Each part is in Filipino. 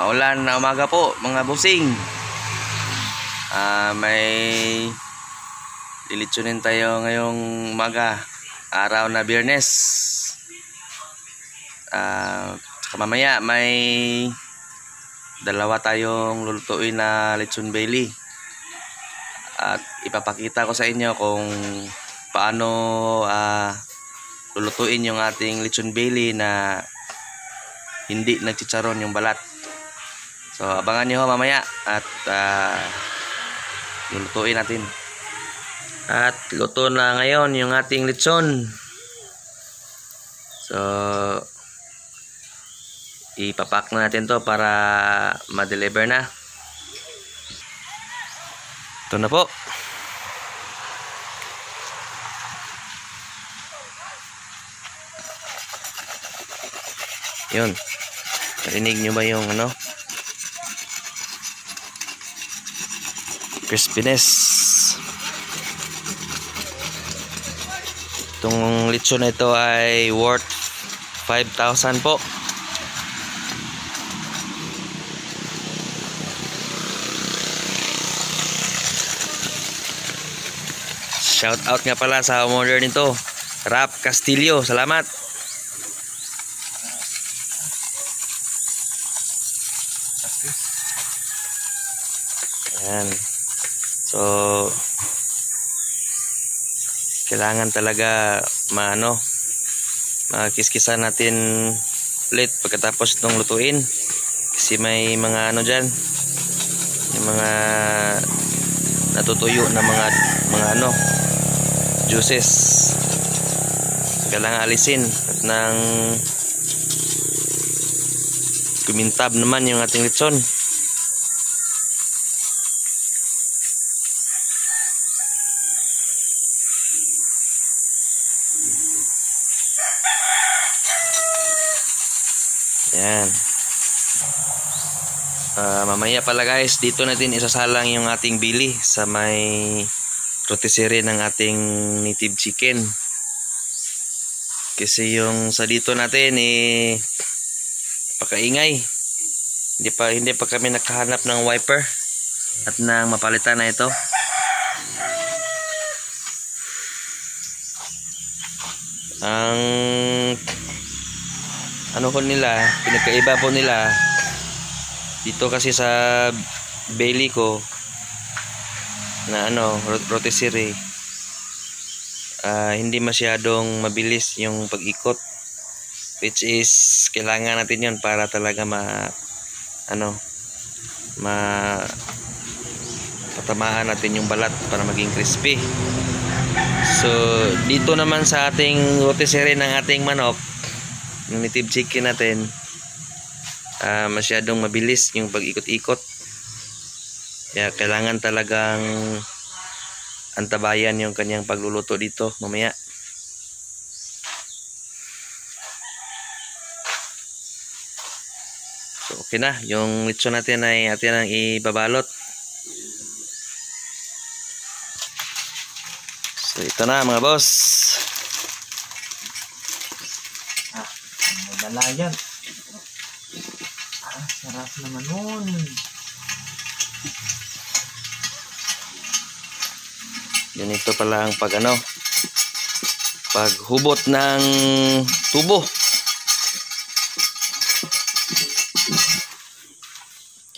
Maulan na umaga po mga busing. Ah, may lilitsunin tayo ngayong umaga. Araw na biyernes. Saka mamaya may dalawa tayong lulutuin na lechon belly. At ipapakita ko sa inyo kung paano ah, lulutuin yung ating lechon belly na hindi nagchicharon yung balat. So, abangan nyo mamaya at ah, lulutuin natin. At luto na ngayon yung ating lechon. So, ipapak na natin to para ma-deliver na. Ito na po. Yun. Narinig nyo ba yung ano? Crispiness. Itong lechon na ito ay worth 5,000 po. Shout out nga pala sa homeowner nito. Rap Castillo. Salamat. Ayan. So, kailangan talaga maano, makiskisan natin ulit pagkatapos itong lutuin. Kasi may mga ano dyan, yung mga natutuyo na mga mga ano, juices. Kailangan alisin at nang kumintab naman yung ating lechon. Yan. Ah, mamaya pala guys, dito natin isasalang yung ating bili sa may rotisserie ng ating native chicken. Kasi yung sa dito natin eh pakaingay. Hindi pa hindi pa kami nakahanap ng wiper at nang mapalitan na ito. Ang ano ko nila, pinagkaiba po nila. Dito kasi sa belly ko na ano, rot- rotisserie ah, hindi masyadong mabilis yung pag-ikot which is kailangan natin yun para talaga ma ano ma patamaan natin yung balat para maging crispy. So dito naman sa ating rotisserie ng ating manok yung native chicken natin. Ah, masyadong mabilis yung pag-ikot-ikot. Kaya kailangan talagang antabayan yung kanyang pagluluto dito mamaya. So okay na. Yung lechon natin ay atin ang ibabalot. So ito na mga boss Madala yan. Ah, sarap naman nun. Ganito pala ang pag ano, paghubot ng tubo.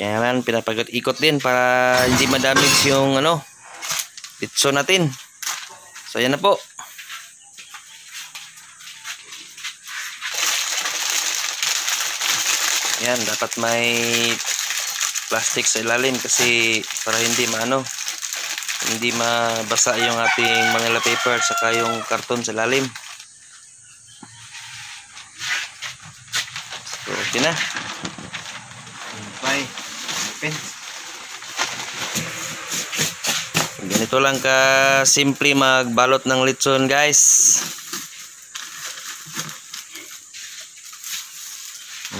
Kailangan pinapagot-ikot din para hindi madamage yung ano, pitso natin. So yan na po. Yan, dapat may plastic sa ilalim kasi para hindi maano hindi mabasa yung ating Manila paper saka yung karton sa lalim. So, okay na. Bye. Open. Ganito lang ka simple magbalot ng lechon, guys.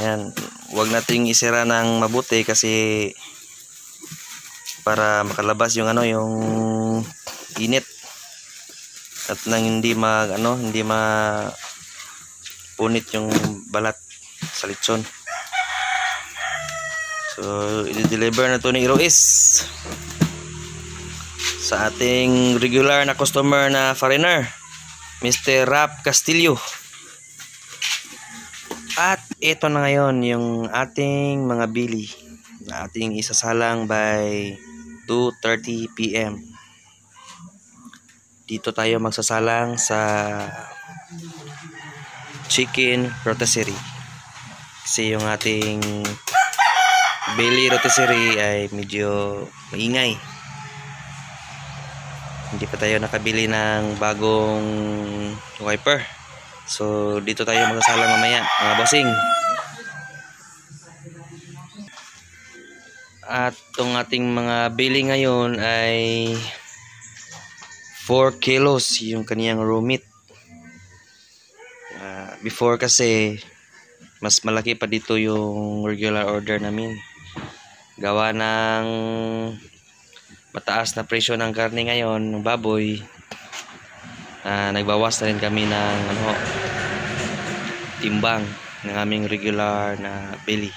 Yan, huwag nating isira ng mabuti kasi para makalabas yung ano yung init at nang hindi mag ano hindi ma punit yung balat sa lechon So, i-deliver na to ni Irois sa ating regular na customer na foreigner, Mr. Rap Castillo. At ito na ngayon yung ating mga bili na ating isasalang by 2.30 p.m. Dito tayo magsasalang sa chicken rotisserie. Kasi yung ating Bailey rotisserie ay medyo maingay. Hindi pa tayo nakabili ng bagong wiper. So dito tayo magsasalang mamaya mga bossing. At tong ating mga bili ngayon ay 4 kilos yung kaniyang raw meat. Ah, before kasi mas malaki pa dito yung regular order namin. Gawa ng mataas na presyo ng karne ngayon, ng baboy. Ah, nagbawas na rin kami ng ano timbang ng aming regular na belly.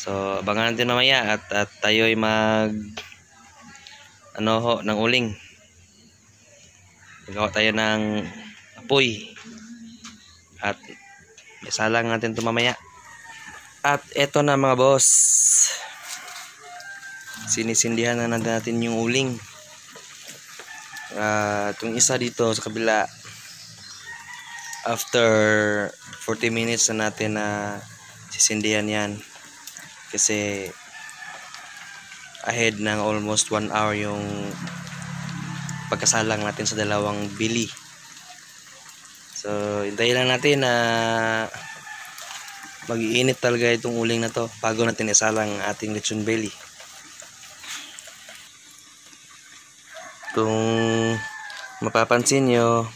So, abangan natin mamaya at, at tayo ay mag ano ho, ng uling. Magawa tayo ng apoy. At isalang natin ito mamaya. At eto na mga boss. Sinisindihan na natin yung uling. Ah, itong isa dito sa kabila after 40 minutes na natin na sisindihan yan. Kasi ahead ng almost 1 hour yung pagkasalang natin sa dalawang bili. So hintayin lang natin na mag-iinit talaga itong uling na to bago natin isalang ang ating lechon belly. Kung mapapansin nyo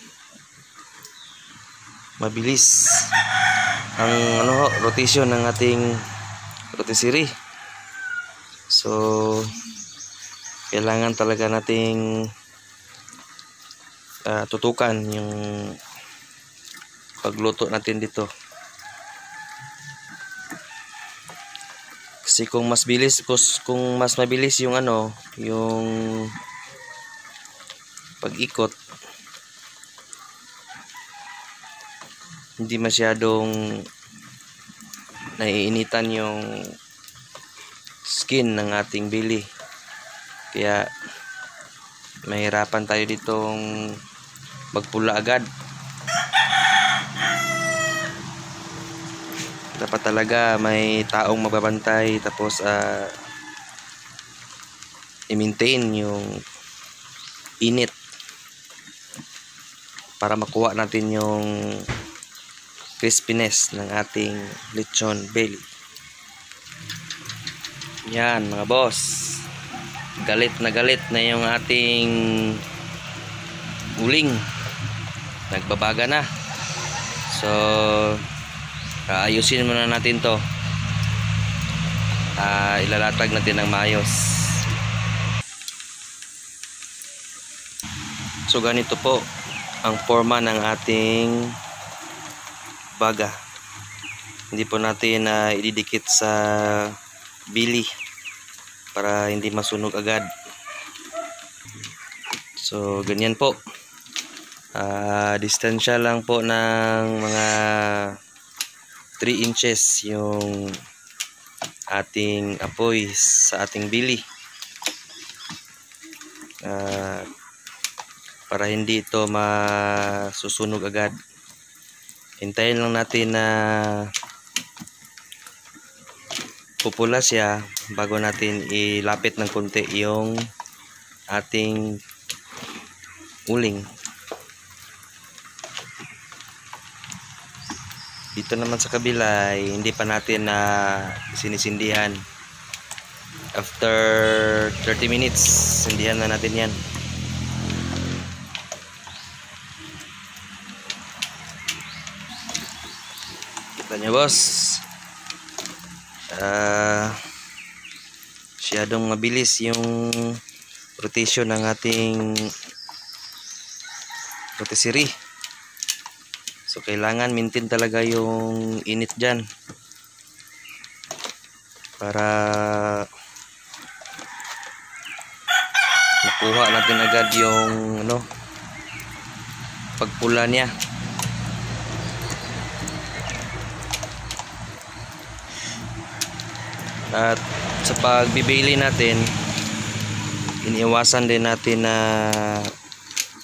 mabilis ang ano rotation ng ating rotisserie so kailangan talaga nating ah, tutukan yung pagluto natin dito. Kasi kung mas bilis kung mas mabilis yung ano yung pag-ikot hindi masyadong naiinitan yung skin ng ating bili. Kaya mahirapan tayo ditong magpula agad. Dapat talaga may taong magbabantay tapos ah, i-maintain yung init para makuha natin yung crispiness ng ating lechon belly. Yan mga boss. Galit na galit na yung ating uling. Nagbabaga na. So, ayusin muna natin to. Ah, ilalatag natin ng maayos. So, ganito po ang forma ng ating baga. Hindi po natin na ididikit sa bili para hindi masunog agad. So ganyan po. Ah, distansya lang po ng mga 3 inches yung ating apoy sa ating bili. Ah, para hindi ito masusunog agad hintayin lang natin na pupula siya bago natin ilapit ng konti yung ating uling. Dito naman sa kabila ay hindi pa natin na sinisindihan. After 30 minutes sindihan na natin yan boss. Ah siyadong mabilis yung rotation ng ating rotisserie. So kailangan maintain talaga yung init dyan para makuha natin agad yung ano pagpula niya at sa pagbibili natin iniiwasan din natin na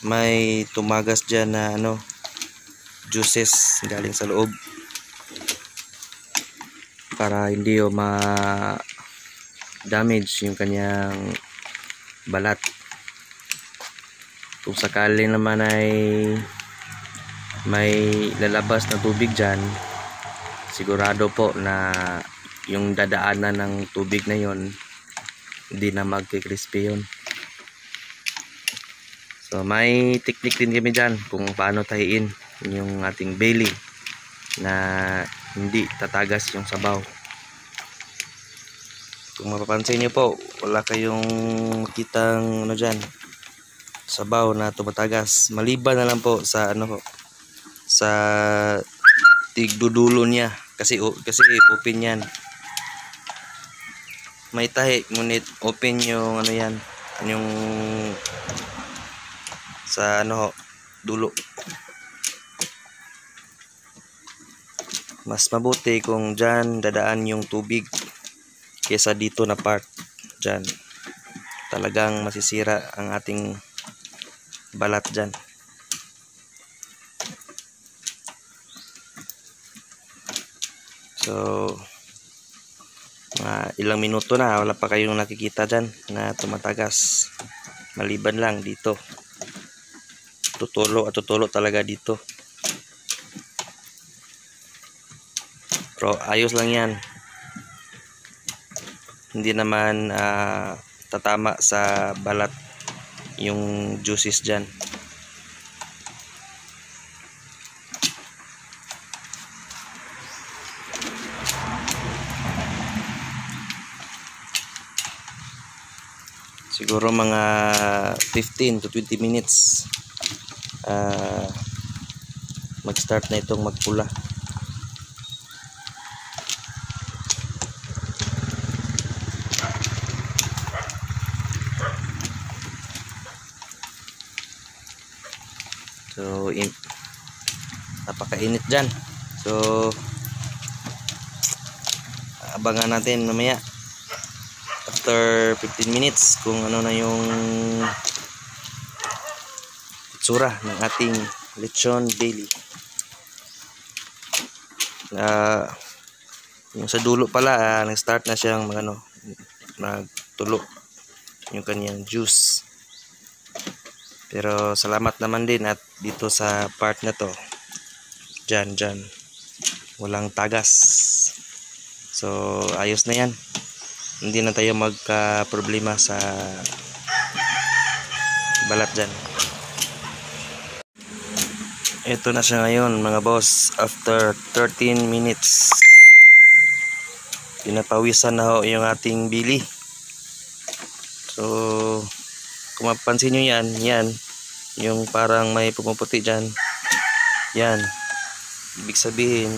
may tumagas dyan na ano juices galing sa loob. Para hindi o ma damage yung kanyang balat. Kung sakali naman ay may lalabas na tubig dyan sigurado po na yung dadaanan ng tubig na yon hindi na magkikrispy yun. So may technique din kami dyan kung paano tahiin yung ating belly na hindi tatagas yung sabaw. Kung mapapansin nyo po wala kayong kitang ano dyan sabaw na tumatagas. Maliban na lang po sa ano sa tigdudulo niya. Kasi kasi open yan may tahi ngunit open yung ano yan yung sa ano dulo. Mas mabuti kung dyan dadaan yung tubig kesa dito na part dyan. Talagang masisira ang ating balat dyan. So mga ilang minuto na wala pa kayong nakikita dyan na tumatagas. Maliban lang dito. Tutulo at tutulo talaga dito. Pero ayos lang yan. Hindi naman ah, tatama sa balat yung juices dyan siguro mga 15 to 20 minutes. Ah, mag start na itong magpula. So in, napakainit dyan. So abangan natin mamaya after 15 minutes kung ano na yung itsura ng ating lechon daily. Na yung sa dulo pala ah, nag-start na siyang mag, ano, nagtulo yung kanyang juice. Pero salamat naman din at dito sa part na to dyan dyan walang tagas. So ayos na yan hindi na tayo magka problema sa balat dyan. Ito na siya ngayon mga boss. After 13 minutes pinapawisan na ho yung ating bili so kung mapansin nyo yan yan yung parang may pumuputi dyan. Yan. Ibig sabihin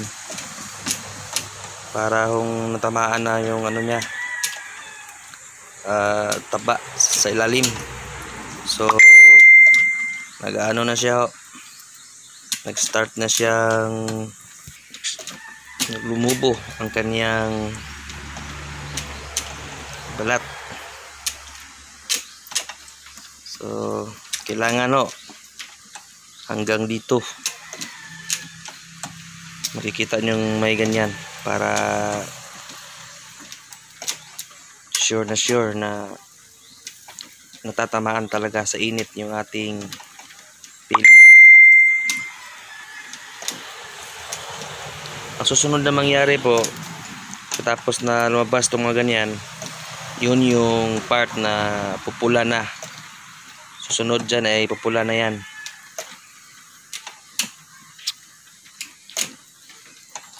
para hong natamaan na yung ano niya ah, taba sa ilalim. So nag-ano na siya ho. nag-start na siyang lumubo ang kanyang balat. So kailangan no hanggang dito. Makikita nyong may ganyan para sure na sure na natatamaan talaga sa init yung ating pili. Ang susunod na mangyari po tapos na lumabas itong mga ganyan yun yung part na pupula na. Susunod dyan ay pupula na yan.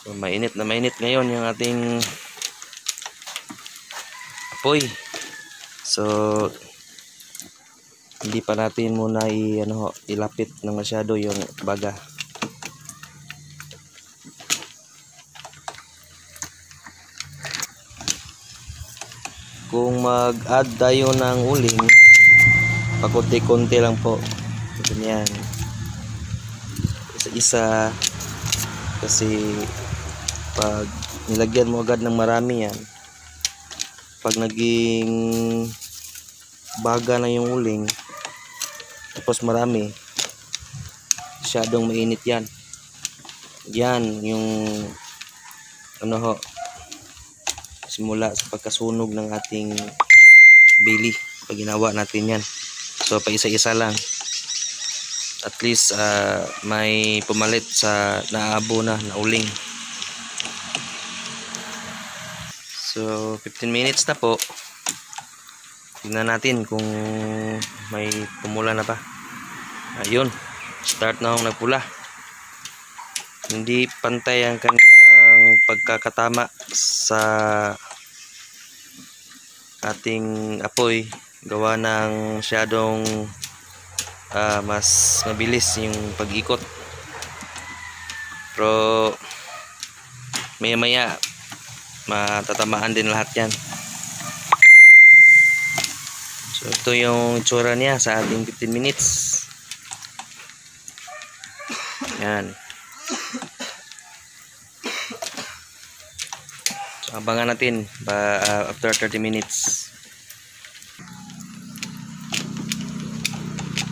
So mainit na mainit ngayon yung ating apoy so hindi pa natin muna i, ano, ilapit ng masyado yung baga kung mag-add tayo ng uling, pakunti-kunti lang po. Ganyan. Isa-isa. Kasi pag nilagyan mo agad ng marami yan, pag naging baga na yung uling, tapos marami, masyadong mainit yan. Yan, yung ano ho, simula sa pagkasunog ng ating bili pag ginawa natin yan. So pa isa-isa lang. At least ah, may pumalit sa naabo na na uling so 15 minutes na po. Tingnan natin kung may pumula na pa ayun start na akong nagpula. Hindi pantay ang kanyang pagkakatama sa ating apoy. Gawa ng masyadong ah, mas mabilis yung pag-ikot. Pero maya maya matatamaan din lahat yan so ito yung itsura niya sa ating 15 minutes yan So, abangan natin ba uh, after 30 minutes.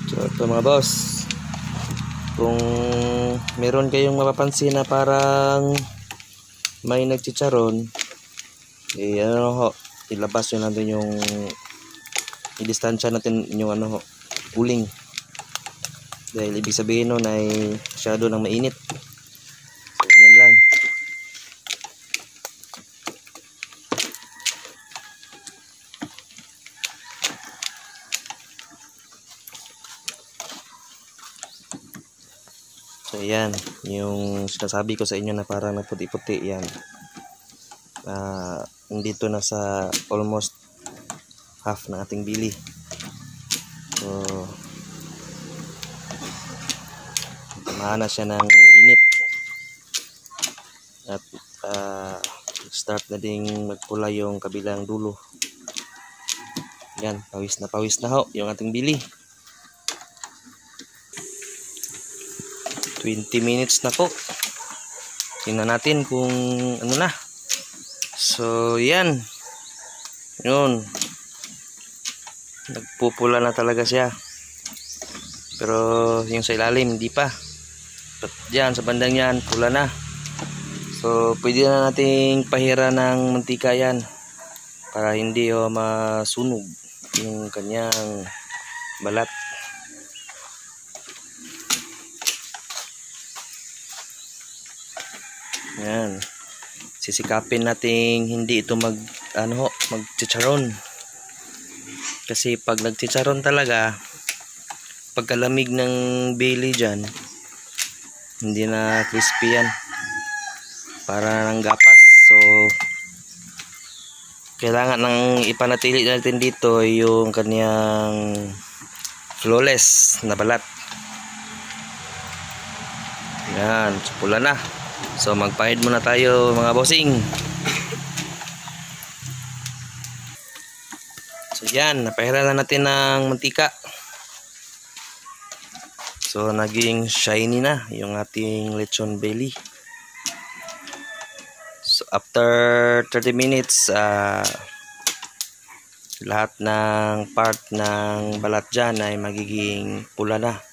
So ito mga boss. Kung meron kayong mapapansin na parang may nagchicharon, eh ano ho, ilabas nyo natin yung i-distansya natin yung ano ho, uling. Dahil ibig sabihin nun ay masyado nang mainit. So yan lang. So yan, yung sinasabi ko sa inyo na parang nagputi-puti yan. Ah, nandito na sa almost half ng ating bili. So tamaan na siya ng init. At ah, start na ding magpula yung kabilang dulo. Yan, pawis na pawis na ho yung ating bili. 20 minutes na po. Tingnan natin kung ano na. So, yan. Yun. Nagpupula na talaga siya. Pero yung sa ilalim, hindi pa. At dyan, sa bandang yan, pula na. So, pwede na nating pahira ng mantika yan. Para hindi oh, masunog yung kanyang balat. Yan. Sisikapin nating hindi ito mag ano ho, magchicharon. Kasi pag nagchicharon talaga, pagkalamig ng bili diyan, hindi na crispy yan. Para nang gapas. So kailangan nang ipanatili natin dito yung kaniyang flawless na balat. Yan, pula na. So magpahid muna tayo mga bossing. So yan, napahira na natin ng mantika. So naging shiny na yung ating lechon belly. So after 30 minutes, ah lahat ng part ng balat dyan ay magiging pula na.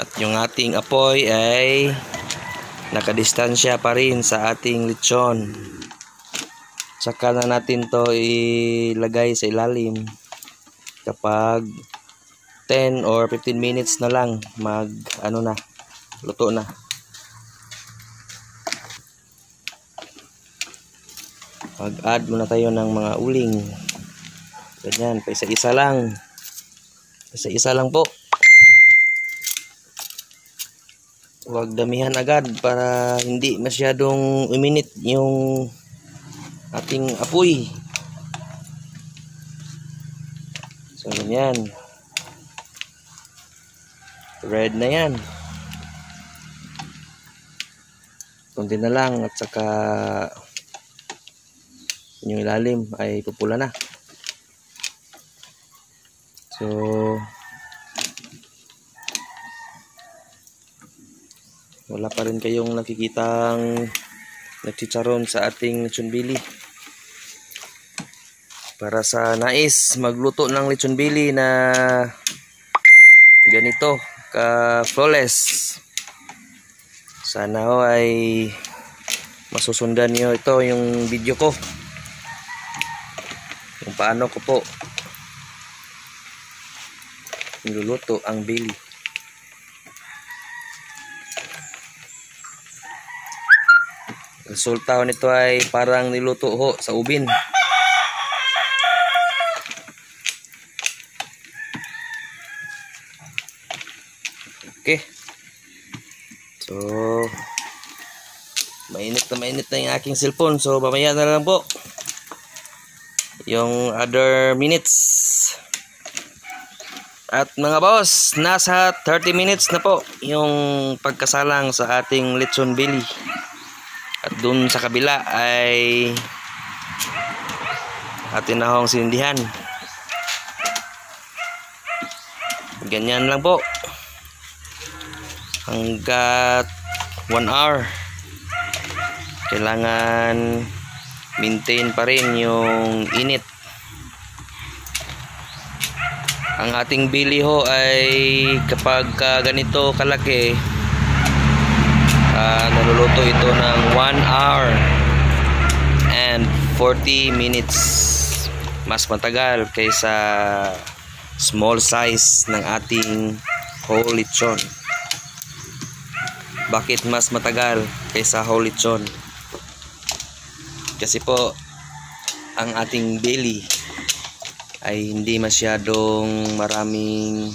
At yung ating apoy ay nakadistansya pa rin sa ating lechon. Saka na natin to ilagay sa ilalim kapag 10 or 15 minutes na lang mag ano na luto na. Mag-add muna tayo ng mga uling. Ganyan, pa isa-isa lang. Isa-isa lang po. Huwag damihan agad para hindi masyadong uminit yung ating apoy. So, ganyan. Red na yan. Kunti na lang at saka yung ilalim ay pupula na. So, wala pa rin kayong nakikitang nagchicharon sa ating lechon bili. Para sa nais magluto ng lechon bili na ganito ka flawless. Sana ho ay masusundan niyo ito yung video ko. Kung paano ko po niluluto ang bili. Resulta ho nito ay parang niluto ho sa ubin. Okay. So, mainit na mainit na yung aking cellphone. So, mamaya na lang po. Yung other minutes. At mga boss, nasa 30 minutes na po yung pagkasalang sa ating lechon belly. Dun sa kabila ay atin na hong sindihan. Ganyan lang po. Hanggat 1 hour. Kailangan maintain pa rin yung init. Ang ating bili ho ay kapag ka ganito kalaki ah, naluluto ito ng 1 hour and 40 minutes. Mas matagal kaysa small size ng ating whole lechon. Bakit mas matagal kaysa whole lechon? Kasi po ang ating belly ay hindi masyadong maraming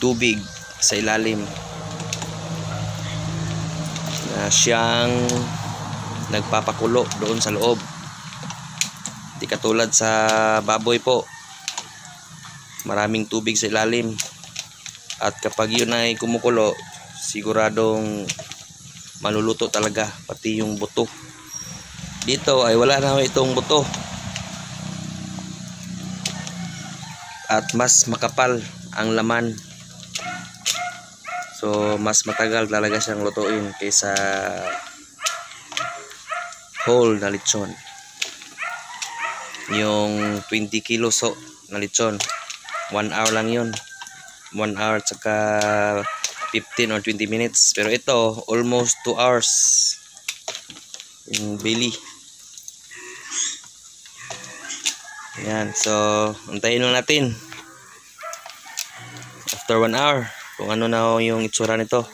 tubig sa ilalim siyang nagpapakulo doon sa loob. Di katulad sa baboy po. Maraming tubig sa ilalim. At kapag yun ay kumukulo siguradong maluluto talaga pati yung buto. Dito ay wala na itong buto. At mas makapal ang laman so mas matagal talaga siyang lutuin kaysa whole na lechon. Yung 20 kilos so, na lechon. 1 hour lang yun. 1 hour tsaka 15 or 20 minutes. Pero ito almost 2 hours. Yung belly Ayan, so antayin lang natin. After 1 hour, kung ano na yung itsura nito.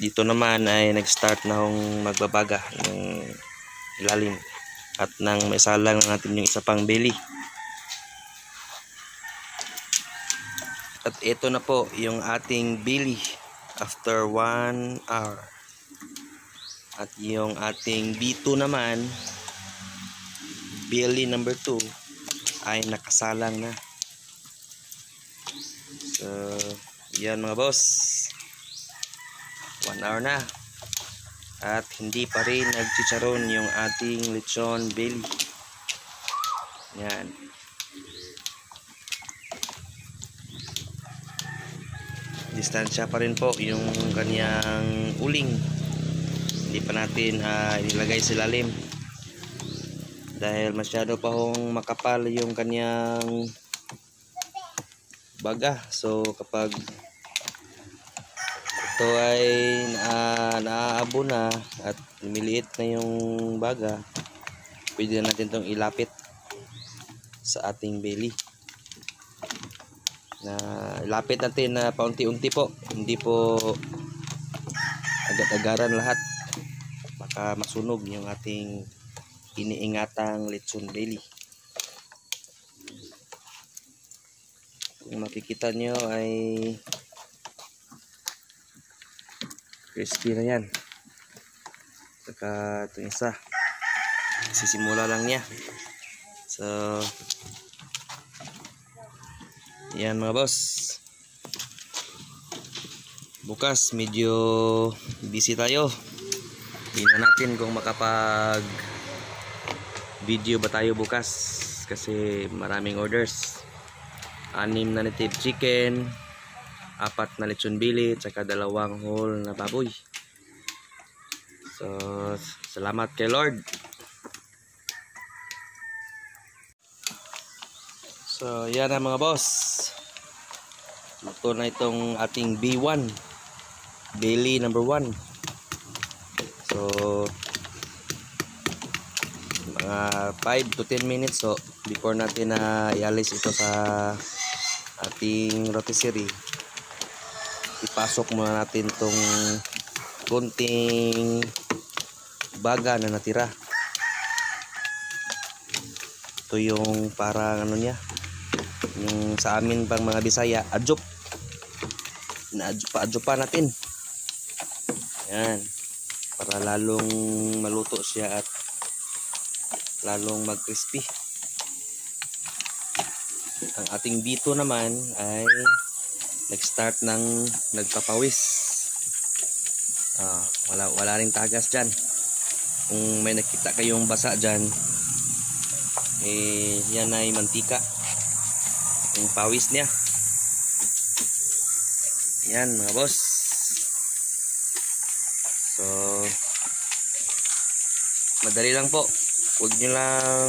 Dito naman ay nag-start na hong magbabaga yung ilalim. At nang may salang natin yung isa pang belly. At ito na po yung ating belly after 1 hour. At yung ating B2 naman belly number 2 ay nakasalang na so yan mga boss. 1 hour na. At hindi pa rin nagchicharon yung ating lechon belly yan. Distansya pa rin po yung kanyang uling. Hindi pa natin uh, inilagay sa lalim. Dahil masyado pa hong makapal yung kanyang baga. So kapag ito ay na, naaabo na at lumiliit na yung baga pwede na natin itong ilapit sa ating belly. Na ilapit natin na paunti-unti po. Hindi po agad-agaran lahat. Baka masunog yung ating iniingatang lechon belly makikita nyo ay crispy na yan. Saka itong isa. Sisimula lang niya. So yan mga boss. Bukas medyo busy tayo. Tingnan natin kung makapag video ba tayo bukas kasi maraming orders. Anim na native chicken, apat na lechon bili, tsaka dalawang whole na baboy. So, salamat kay Lord. So, yan na mga boss. Luto na itong ating B1. Bailey number 1. So, mga 5 to 10 minutes so before natin na ialis ito sa ating rotisserie. Ipasok muna natin tong kunting baga na natira. Ito yung parang ano niya yung sa amin pang mga bisaya adjop na pa pa natin. Yan para lalong maluto siya at lalong mag crispy ang ating bito naman ay nag-start ng nagpapawis. Ah, wala, wala ring tagas dyan. Kung may nakita kayong basa dyan eh yan ay mantika. Yung pawis niya. Yan mga boss. So madali lang po. Huwag nyo lang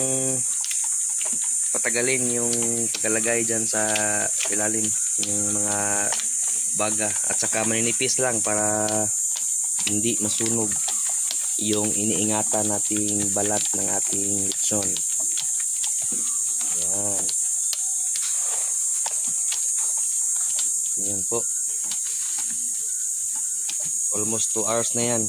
patagalin yung pagkalagay dyan sa ilalim yung mga baga. At saka maninipis lang para hindi masunog yung iniingatan nating balat ng ating lechon. Yan. Yan po. Almost 2 hours na yan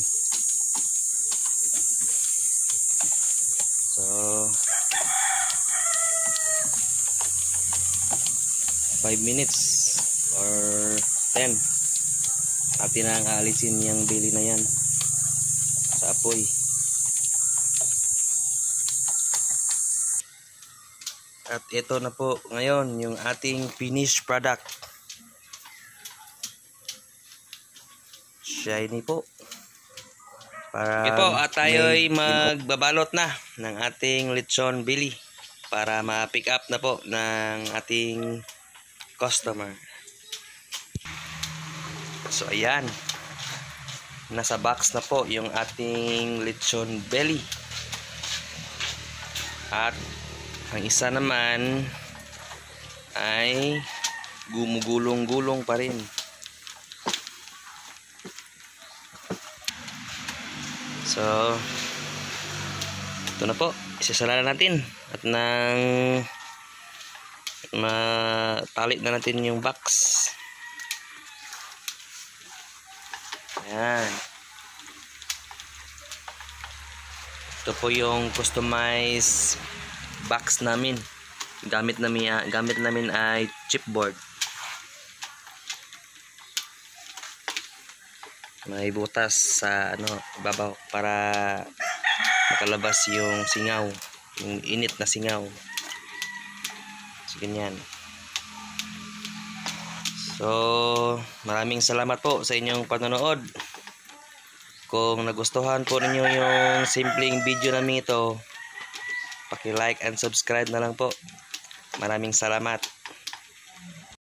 5 minutes or 10 atin na ang aalisin yung bili na yan. Sa apoy. At ito na po ngayon yung ating finished product. Shiny po. Para Okay po, at tayo'y magbabalot na ng ating lechon bili para ma-pick up na po ng ating customer. So ayan. Nasa box na po yung ating lechon belly. At ang isa naman ay gumugulong-gulong pa rin. So, ito na po. Isasala na natin. At nang matali na natin yung box. Ayan. Ito po yung customized box namin. Gamit namin, ah, gamit namin ay chipboard. May butas sa ano, babaw para makalabas yung singaw, yung init na singaw. So, ganyan. So, maraming salamat po sa inyong panonood. Kung nagustuhan po ninyo yung simpleng video namin ito, paki-like and subscribe na lang po. Maraming salamat.